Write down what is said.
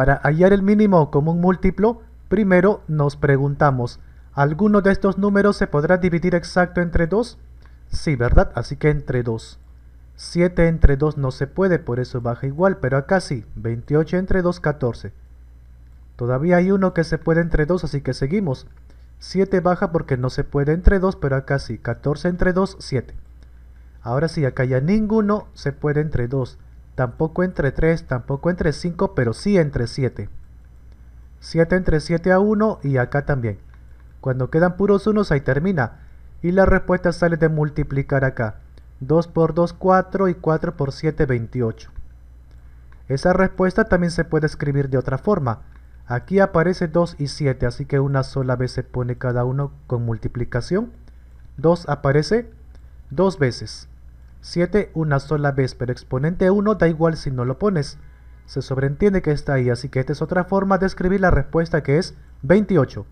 Para hallar el mínimo común múltiplo, primero nos preguntamos, ¿alguno de estos números se podrá dividir exacto entre 2? Sí, ¿verdad? Así que entre 2. 7 entre 2 no se puede, por eso baja igual, pero acá sí. 28 entre 2, 14. Todavía hay uno que se puede entre 2, así que seguimos. 7 baja porque no se puede entre 2, pero acá sí. 14 entre 2, 7. Ahora sí, acá ya ninguno se puede entre 2. Tampoco entre 3, tampoco entre 5, pero sí entre 7. 7 entre 7 a 1 y acá también. Cuando quedan puros unos, ahí termina. Y la respuesta sale de multiplicar acá. 2 por 2, 4 y 4 por 7, 28. Esa respuesta también se puede escribir de otra forma. Aquí aparece 2 y 7, así que una sola vez se pone cada uno con multiplicación. 2 aparece dos veces. 7 una sola vez, pero exponente 1 da igual si no lo pones. Se sobreentiende que está ahí, así que esta es otra forma de escribir la respuesta que es 28.